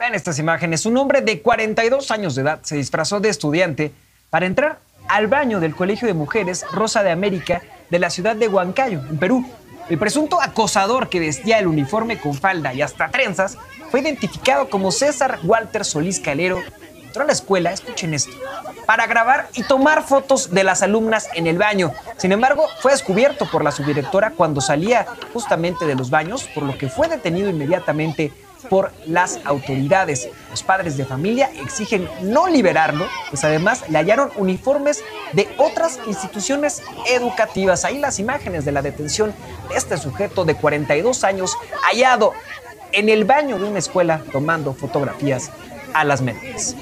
Vean estas imágenes. Un hombre de 42 años de edad se disfrazó de estudiante para entrar al baño del Colegio de Mujeres Rosa de América de la ciudad de Huancayo, en Perú. El presunto acosador que vestía el uniforme con falda y hasta trenzas fue identificado como César Walter Solís Calero. Entró a la escuela, escuchen esto, para grabar y tomar fotos de las alumnas en el baño. Sin embargo, fue descubierto por la subdirectora cuando salía justamente de los baños, por lo que fue detenido inmediatamente por las autoridades. Los padres de familia exigen no liberarlo, pues además le hallaron uniformes de otras instituciones educativas. Ahí las imágenes de la detención de este sujeto de 42 años hallado en el baño de una escuela tomando fotografías a las medias.